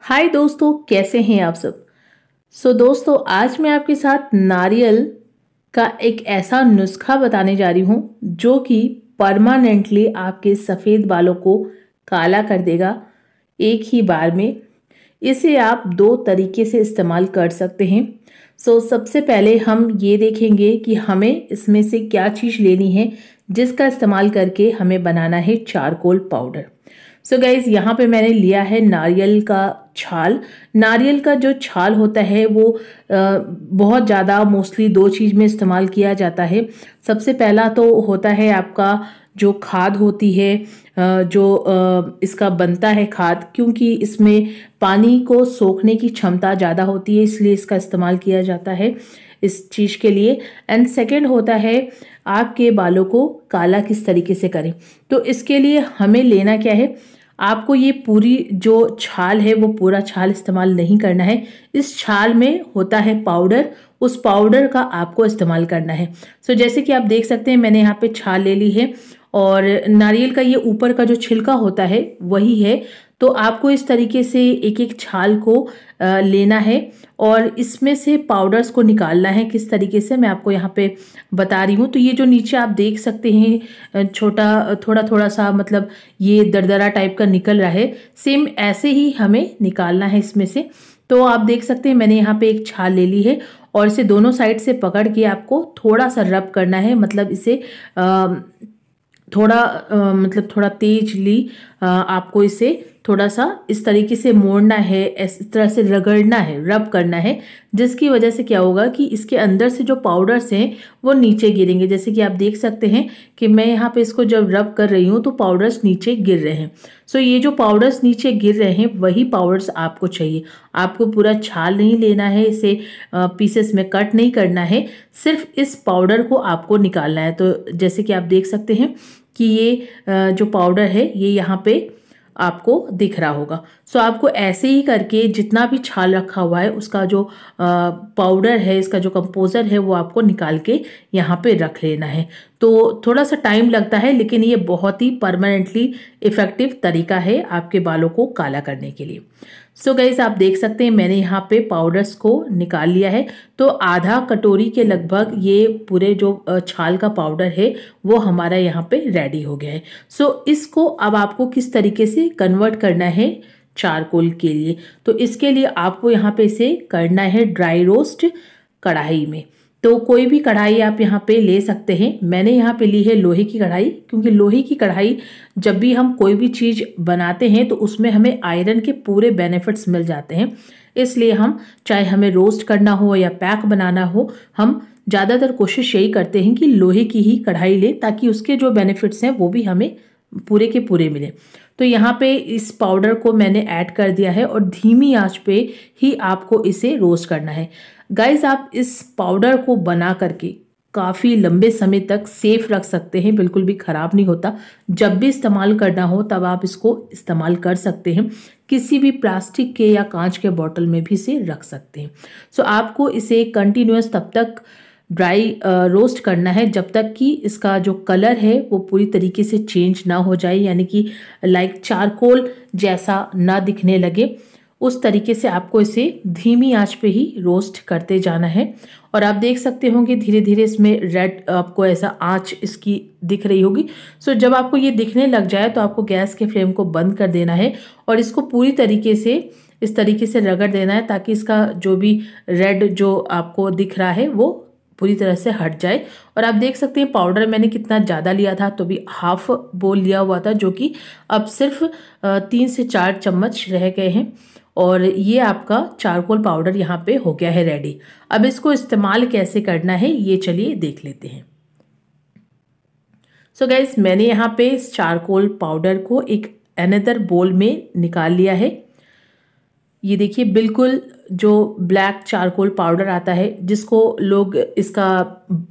हाय दोस्तों कैसे हैं आप सब? सो so, दोस्तों आज मैं आपके साथ नारियल का एक ऐसा नुस्खा बताने जा रही हूँ जो कि परमानेंटली आपके सफ़ेद बालों को काला कर देगा एक ही बार में। इसे आप दो तरीके से इस्तेमाल कर सकते हैं। सो so, सबसे पहले हम ये देखेंगे कि हमें इसमें से क्या चीज़ लेनी है जिसका इस्तेमाल करके हमें बनाना है चारकोल पाउडर। सो गाइज़ यहाँ पे मैंने लिया है नारियल का छाल। नारियल का जो छाल होता है वो बहुत ज़्यादा मोस्टली दो चीज़ में इस्तेमाल किया जाता है। सबसे पहला तो होता है आपका जो खाद होती है जो इसका बनता है खाद, क्योंकि इसमें पानी को सोखने की क्षमता ज़्यादा होती है, इसलिए इसका इस्तेमाल किया जाता है। इस चीज़ के लिए। एंड सेकेंड होता है आपके बालों को काला किस तरीके से करें। तो इसके लिए हमें लेना क्या है? आपको ये पूरी जो छाल है वो पूरा छाल इस्तेमाल नहीं करना है। इस छाल में होता है पाउडर। उस पाउडर का आपको इस्तेमाल करना है। सो so, जैसे कि आप देख सकते हैं मैंने यहाँ पे छाल ले ली है। और नारियल का ये ऊपर का जो छिलका होता है वही है। तो आपको इस तरीके से एक एक छाल को लेना है और इसमें से पाउडर्स को निकालना है किस तरीके से मैं आपको यहाँ पे बता रही हूँ। तो ये जो नीचे आप देख सकते हैं छोटा थोड़ा थोड़ा सा मतलब ये दरदरा टाइप का निकल रहा है। सेम ऐसे ही हमें निकालना है इसमें से। तो आप देख सकते हैं मैंने यहाँ पे एक छाल ले ली है और इसे दोनों साइड से पकड़ के आपको थोड़ा सा रब करना है। मतलब इसे आ, थोड़ा आ, मतलब थोड़ा तेजली आपको इसे थोड़ा सा इस तरीके से मोड़ना है, इस तरह से रगड़ना है, रब करना है, जिसकी वजह से क्या होगा कि इसके अंदर से जो पाउडर्स हैं, वो नीचे गिरेंगे। जैसे कि आप देख सकते हैं कि मैं यहाँ पे इसको जब रब कर रही हूँ तो पाउडर्स नीचे गिर रहे हैं। सो ये जो पाउडर्स नीचे गिर रहे हैं, वही पाउडर्स आपको चाहिए। आपको पूरा छाल नहीं लेना है, इसे पीसेस में कट नहीं करना है। सिर्फ़ इस पाउडर को आपको निकालना है। तो जैसे कि आप देख सकते हैं कि ये जो पाउडर है, ये यहाँ पे आपको दिख रहा होगा। सो आपको ऐसे ही करके जितना भी छाल रखा हुआ है, उसका जो पाउडर है, इसका जो कंपोज़र है, वो आपको निकाल के यहाँ पे रख लेना है। तो थोड़ा सा टाइम लगता है, लेकिन ये बहुत ही परमानेंटली इफ़ेक्टिव तरीका है आपके बालों को काला करने के लिए। सो so गाइज़ आप देख सकते हैं, मैंने यहाँ पे पाउडर्स को निकाल लिया है। तो आधा कटोरी के लगभग ये पूरे जो छाल का पाउडर है, वो हमारा यहाँ पे रेडी हो गया है। सो so इसको अब आपको किस तरीके से कन्वर्ट करना है चारकोल के लिए? तो इसके लिए आपको यहाँ पे इसे करना है ड्राई रोस्ट कढ़ाई में। तो कोई भी कढ़ाई आप यहाँ पे ले सकते हैं। मैंने यहाँ पे ली है लोहे की कढ़ाई, क्योंकि लोहे की कढ़ाई जब भी हम कोई भी चीज़ बनाते हैं तो उसमें हमें आयरन के पूरे बेनिफिट्स मिल जाते हैं। इसलिए हम, चाहे हमें रोस्ट करना हो या पैक बनाना हो, हम ज़्यादातर कोशिश यही करते हैं कि लोहे की ही कढ़ाई लें, ताकि उसके जो बेनिफिट्स हैं, वो भी हमें पूरे के पूरे मिले। तो यहाँ पे इस पाउडर को मैंने ऐड कर दिया है और धीमी आँच पे ही आपको इसे रोस्ट करना है। गाइस आप इस पाउडर को बना करके काफ़ी लंबे समय तक सेफ़ रख सकते हैं बिल्कुल भी ख़राब नहीं होता। जब भी इस्तेमाल करना हो तब आप इसको इस्तेमाल कर सकते हैं। किसी भी प्लास्टिक के या कांच के बॉटल में भी इसे रख सकते हैं। सो so, आपको इसे कंटिन्यूस तब तक ड्राई रोस्ट करना है जब तक कि इसका जो कलर है वो पूरी तरीके से चेंज ना हो जाए यानी कि लाइक चारकोल जैसा ना दिखने लगे। उस तरीके से आपको इसे धीमी आँच पे ही रोस्ट करते जाना है। और आप देख सकते होंगे धीरे धीरे इसमें रेड आपको ऐसा आँच इसकी दिख रही होगी। सो जब आपको ये दिखने लग जाए तो आपको गैस के फ्लेम को बंद कर देना है और इसको पूरी तरीके से, इस तरीके से रगड़ देना है ताकि इसका जो भी रेड जो आपको दिख रहा है वो पूरी तरह से हट जाए। और आप देख सकते हैं पाउडर मैंने कितना ज़्यादा लिया था तो भी हाफ़ बोल लिया हुआ था जो कि अब सिर्फ़ तीन से चार चम्मच रह गए हैं। और ये आपका चारकोल पाउडर यहाँ पे हो गया है रेडी अब इसको इस्तेमाल कैसे करना है, ये चलिए देख लेते हैं. सो so गैस मैंने यहाँ पे इस चारकोल पाउडर को एक अनदर बोल में निकाल लिया है. ये देखिए, बिल्कुल जो ब्लैक चारकोल पाउडर आता है, जिसको लोग इसका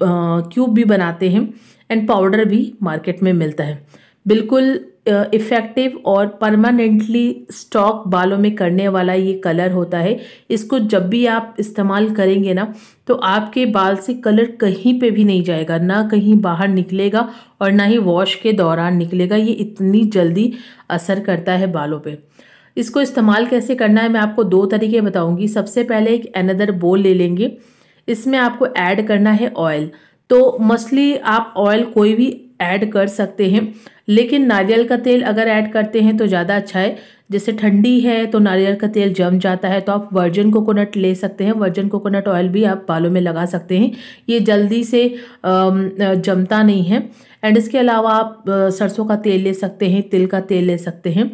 क्यूब भी बनाते हैं एंड पाउडर भी मार्केट में मिलता है. बिल्कुल इफ़ेक्टिव और परमानेंटली स्टॉक बालों में करने वाला ये कलर होता है। इसको जब भी आप इस्तेमाल करेंगे ना तो आपके बाल से कलर कहीं पे भी नहीं जाएगा, ना कहीं बाहर निकलेगा और ना ही वॉश के दौरान निकलेगा। ये इतनी जल्दी असर करता है बालों पे। इसको इस्तेमाल कैसे करना है, मैं आपको दो तरीके बताऊँगी। सबसे पहले एक अनदर बोल ले लेंगे। इसमें आपको ऐड करना है ऑयल तो मछली आप ऑयल कोई भी ऐड कर सकते हैं। लेकिन नारियल का तेल अगर ऐड करते हैं तो ज़्यादा अच्छा है। जैसे ठंडी है तो नारियल का तेल जम जाता है तो आप वर्जन कोकोनट ले सकते हैं। वर्जन कोकोनट ऑयल भी आप बालों में लगा सकते हैं। ये जल्दी से जमता नहीं है। एंड इसके अलावा आप सरसों का तेल ले सकते हैं, तिल का तेल ले सकते हैं।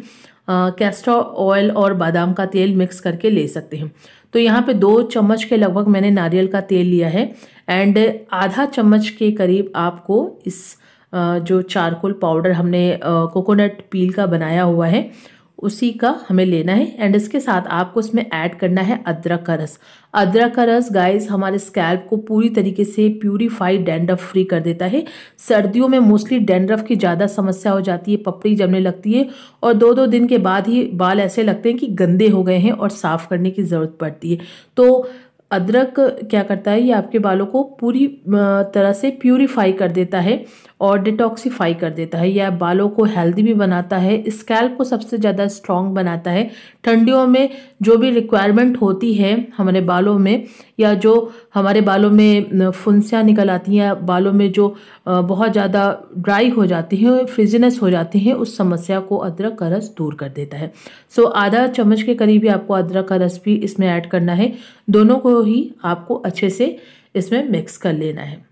कैस्टर ऑयल और बादाम का तेल मिक्स करके ले सकते हैं। तो यहाँ पे दो चम्मच के लगभग मैंने नारियल का तेल लिया है। एंड आधा चम्मच के करीब आपको इस जो चारकोल पाउडर हमने कोकोनट पील का बनाया हुआ है, उसी का हमें लेना है। एंड इसके साथ आपको इसमें ऐड करना है अदरक का रस। अदरक का रस गाइस हमारे स्कैल्प को पूरी तरीके से प्यूरीफाइड डेंड्रफ फ्री कर देता है। सर्दियों में मोस्टली डेंड्रफ की ज़्यादा समस्या हो जाती है, पपड़ी जमने लगती है, और दो दो दिन के बाद ही बाल ऐसे लगते हैं कि गंदे हो गए हैं और साफ़ करने की ज़रूरत पड़ती है। तो अदरक क्या करता है, ये आपके बालों को पूरी तरह से प्यूरीफाई कर देता है और डिटॉक्सीफाई कर देता है। यह बालों को हेल्दी भी बनाता है स्कैल्प को सबसे ज़्यादा स्ट्रॉन्ग बनाता है। ठंडियों में जो भी रिक्वायरमेंट होती है हमारे बालों में, या जो हमारे बालों में फुंसियाँ निकल आती हैं, बालों में जो बहुत ज़्यादा ड्राई हो जाती हैं फ्रिजीनेस हो जाती हैं, उस समस्या को अदरक का रस दूर कर देता है। सो आधा चम्मच के करीब ही आपको अदरक का रस भी इसमें ऐड करना है। दोनों को ही आपको अच्छे से इसमें मिक्स कर लेना है।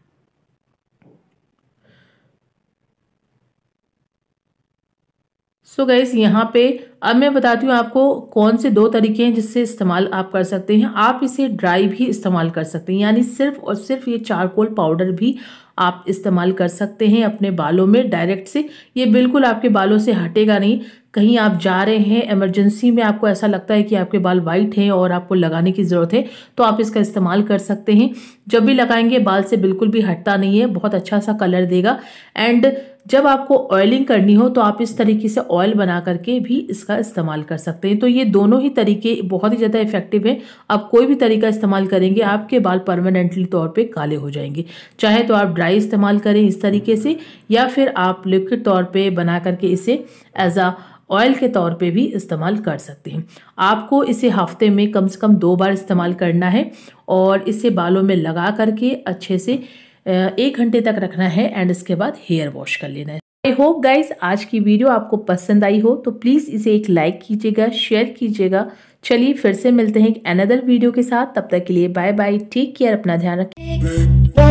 सो गैस यहाँ पे अब मैं बताती हूँ आपको कौन से दो तरीके हैं जिससे इस्तेमाल आप कर सकते हैं। आप इसे ड्राई भी इस्तेमाल कर सकते हैं, यानी सिर्फ़ और सिर्फ़ ये चारकोल पाउडर भी आप इस्तेमाल कर सकते हैं अपने बालों में डायरेक्ट से। ये बिल्कुल आपके बालों से हटेगा नहीं। कहीं आप जा रहे हैं इमरजेंसी में आपको ऐसा लगता है कि आपके बाल वाइट हैं और आपको लगाने की ज़रूरत है तो आप इसका इस्तेमाल कर सकते हैं। जब भी लगाएँगे, बाल से बिल्कुल भी हटता नहीं है, बहुत अच्छा सा कलर देगा। एंड जब आपको ऑयलिंग करनी हो तो आप इस तरीके से ऑयल बना करके भी इसका इस्तेमाल कर सकते हैं। तो ये दोनों ही तरीके बहुत ही ज़्यादा इफ़ेक्टिव हैं। आप कोई भी तरीका इस्तेमाल करेंगे, आपके बाल परमानेंटली तौर पे काले हो जाएँगे। चाहे तो आप ड्राई इस्तेमाल करें इस तरीके से, या फिर आप लिक्विड तौर पर बना करके इसे एज आ ऑयल के तौर पे भी इस्तेमाल कर सकते हैं। आपको इसे हफ़्ते में कम से कम दो बार इस्तेमाल करना है, और इसे बालों में लगा करके अच्छे से एक घंटे तक रखना है एंड इसके बाद हेयर वॉश कर लेना है। आई होप गाइज़ आज की वीडियो आपको पसंद आई हो तो प्लीज़ इसे एक लाइक कीजिएगा शेयर कीजिएगा। चलिए फिर से मिलते हैं एक अनदर वीडियो के साथ, तब तक के लिए बाय बाय टेक केयर अपना ध्यान रखें।